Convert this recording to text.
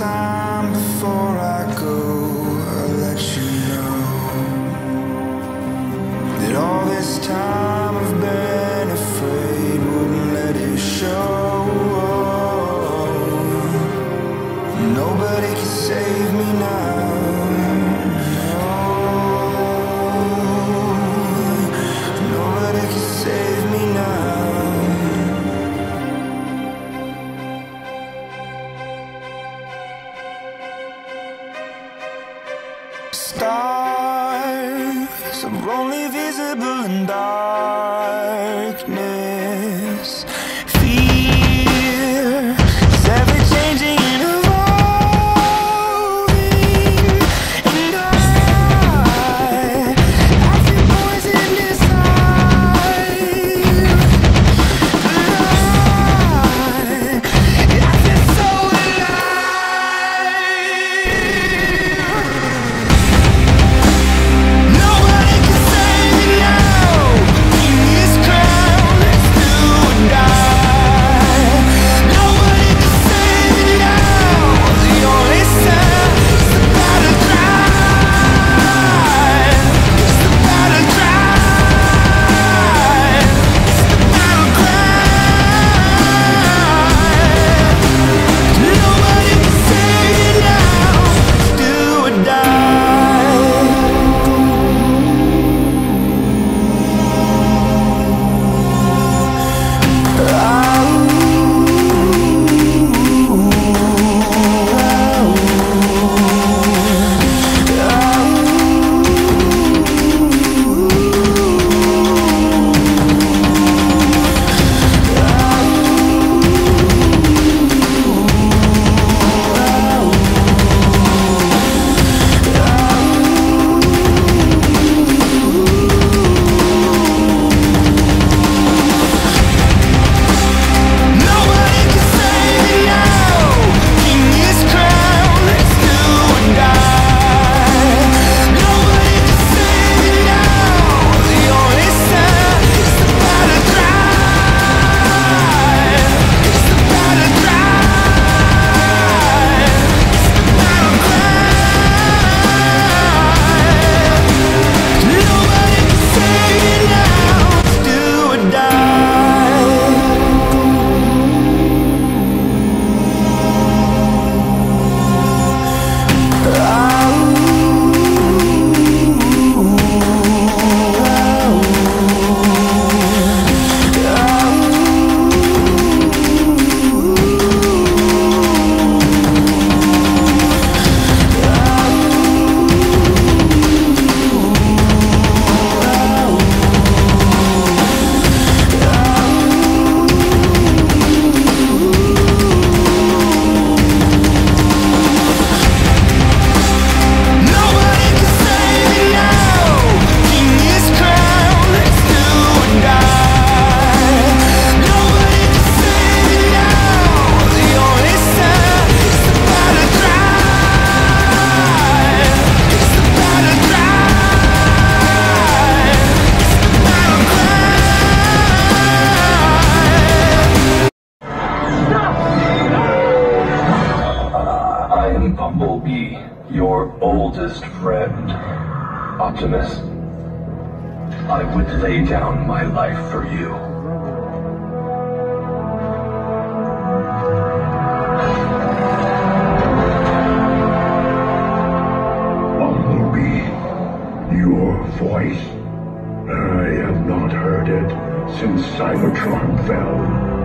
time before I go. Stars are only visible in dark. Bumblebee, your oldest friend. Optimus, I would lay down my life for you. Bumblebee, your voice. I have not heard it since Cybertron fell.